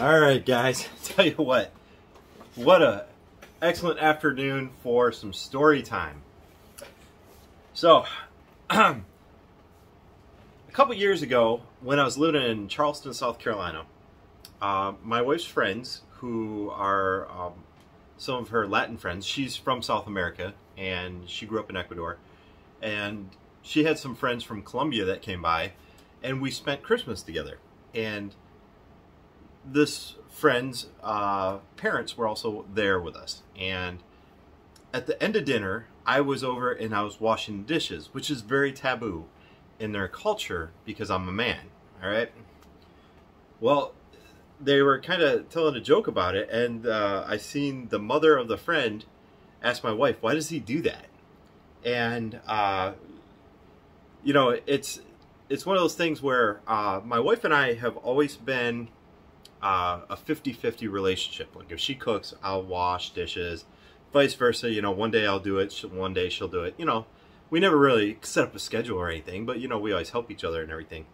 All right, guys, tell you what, what a excellent afternoon for some story time. So, a couple years ago, when I was living in Charleston, South Carolina, uh, my wife's friends, who are um, some of her Latin friends, she's from South America and she grew up in Ecuador, and she had some friends from Colombia that came by, and we spent Christmas together. And this friend's uh, parents were also there with us. And at the end of dinner, I was over and I was washing dishes, which is very taboo in their culture because I'm a man. All right. Well, they were kind of telling a joke about it, and uh, I seen the mother of the friend ask my wife, "Why does he do that?" And uh, you know, it's it's one of those things where uh, my wife and I have always been uh, a 50-50 relationship. Like if she cooks, I'll wash dishes, vice versa. You know, one day I'll do it, one day she'll do it. You know, we never really set up a schedule or anything, but you know, we always help each other and everything.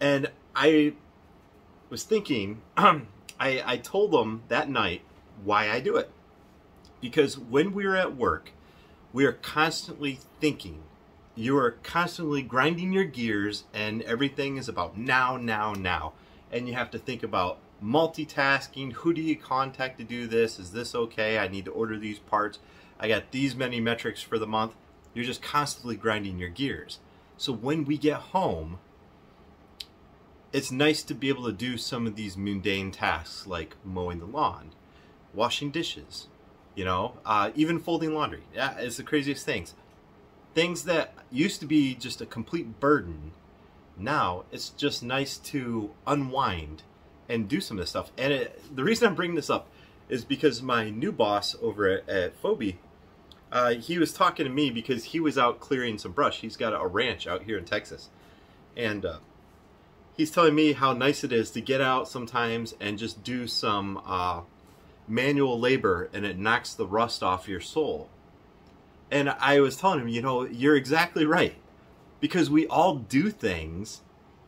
And I was thinking, I, I told them that night why I do it. Because when we're at work, we are constantly thinking. You are constantly grinding your gears, and everything is about now, now, now and you have to think about multitasking. Who do you contact to do this? Is this okay? I need to order these parts. I got these many metrics for the month. You're just constantly grinding your gears. So when we get home, it's nice to be able to do some of these mundane tasks like mowing the lawn, washing dishes, you know, uh, even folding laundry. Yeah, it's the craziest things. Things that used to be just a complete burden now it's just nice to unwind and do some of this stuff. And it, the reason I'm bringing this up is because my new boss over at, at uh, he was talking to me because he was out clearing some brush. He's got a ranch out here in Texas. And uh, he's telling me how nice it is to get out sometimes and just do some uh, manual labor and it knocks the rust off your soul. And I was telling him, you know, you're exactly right. Because we all do things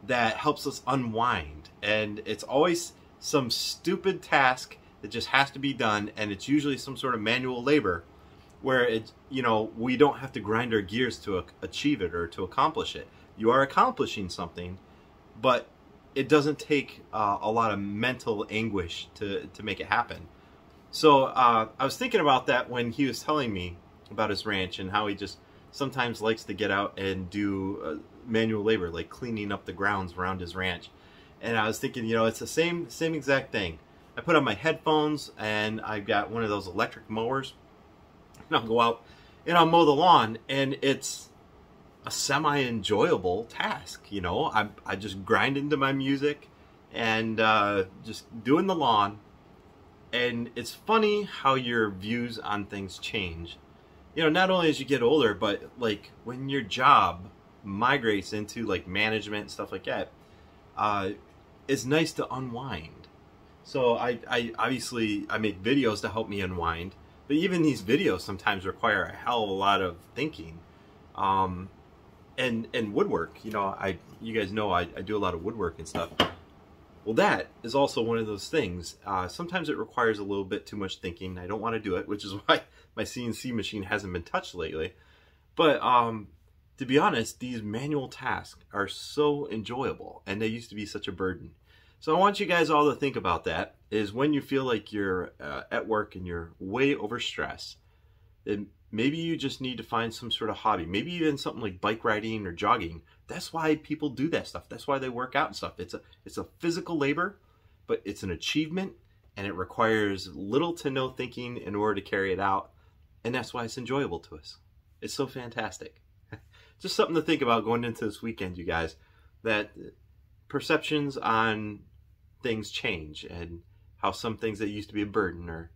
that helps us unwind. And it's always some stupid task that just has to be done. And it's usually some sort of manual labor where it you know we don't have to grind our gears to achieve it or to accomplish it. You are accomplishing something but it doesn't take uh, a lot of mental anguish to to make it happen. So uh, i was thinking about that when he was telling me about his ranch and how he just sometimes likes to get out and do uh, manual labor, like cleaning up the grounds around his ranch. And I was thinking, you know, it's the same same exact thing. I put on my headphones and I've got one of those electric mowers. And I'll go out and I'll mow the lawn and it's a semi-enjoyable task, you know. I, I just grind into my music and uh, just doing the lawn. And it's funny how your views on things change you know, not only as you get older, but like when your job migrates into like management and stuff like that, uh, it's nice to unwind. So I, I obviously I make videos to help me unwind, but even these videos sometimes require a hell of a lot of thinking. Um, and and woodwork, you know, I you guys know I, I do a lot of woodwork and stuff. Well, that is also one of those things. Uh, sometimes it requires a little bit too much thinking. I don't want to do it, which is why my CNC machine hasn't been touched lately. But um, to be honest, these manual tasks are so enjoyable, and they used to be such a burden. So I want you guys all to think about that. Is when you feel like you're uh, at work and you're way overstressed, then maybe you just need to find some sort of hobby. Maybe even something like bike riding or jogging that's why people do that stuff. That's why they work out and stuff. It's a it's a physical labor, but it's an achievement and it requires little to no thinking in order to carry it out. And that's why it's enjoyable to us. It's so fantastic. Just something to think about going into this weekend, you guys, that perceptions on things change and how some things that used to be a burden are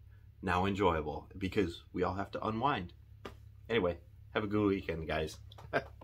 now enjoyable because we all have to unwind. Anyway, have a good weekend, guys.